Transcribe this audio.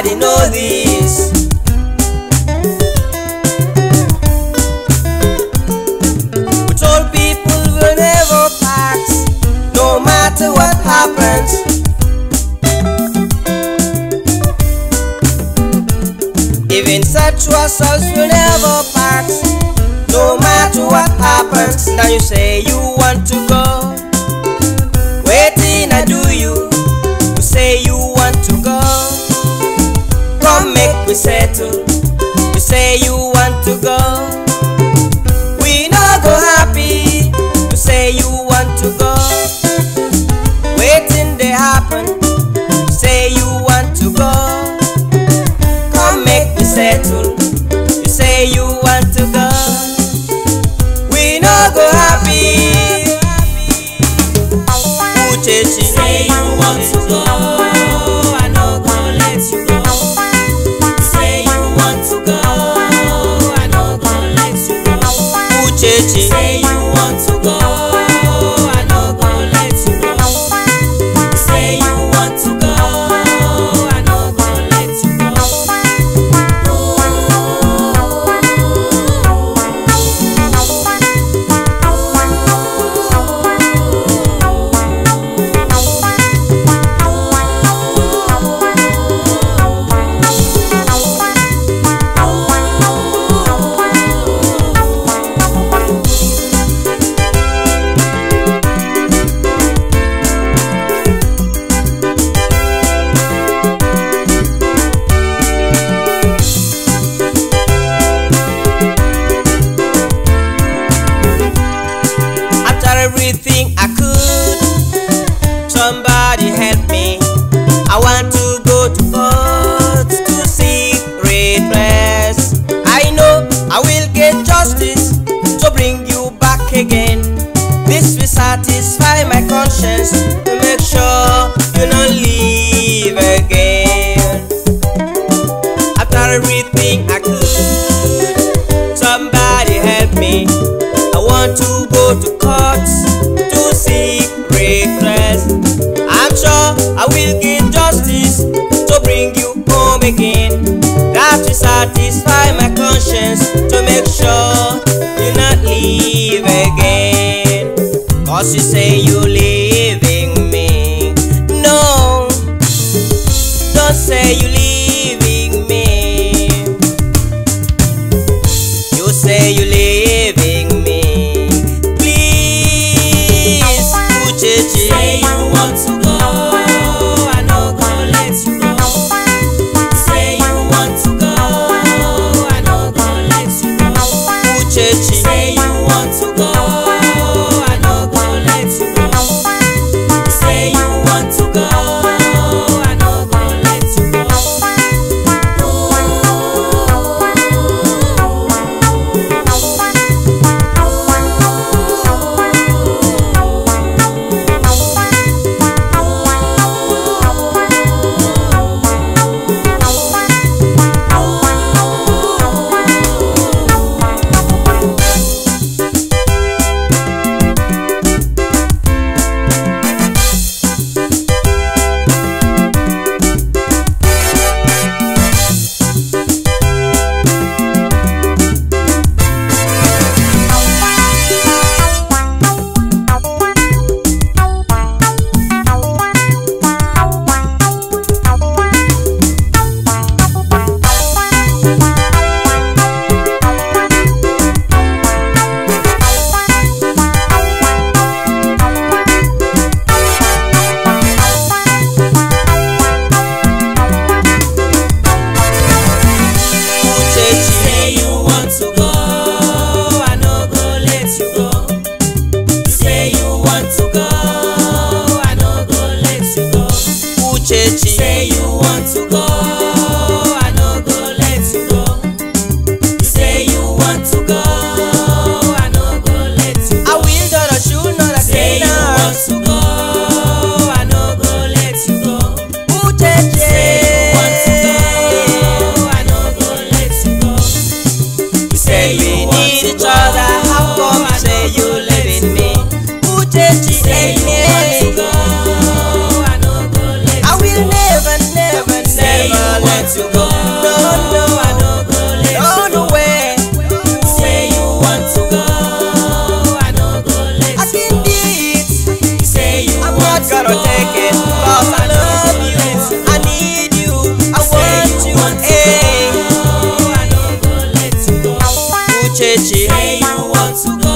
Nobody know this. We told people we'll never pass, no matter what happens. Even such ourselves will never pass, no matter what happens. Now you say you want to go, waiting I do. You we settle. You say you want to go. We no go happy. You say you want to go. Waiting they happen. You say you want to go. Come make me settle. You say you want to go. We no go happy. Uchechi. Say you want to go, conscience to make sure you don't leave again. After everything I could, somebody help me. I want to go to court to seek redress. I'm sure I will get justice to bring you home again. That will satisfy my conscience to make sure you not leave again. Cause you say Say you leaving me. Please, Uchechi. Say you want to go. Say you want to go, I no go let you go. Say you want to go, Chechi. Say you want to go.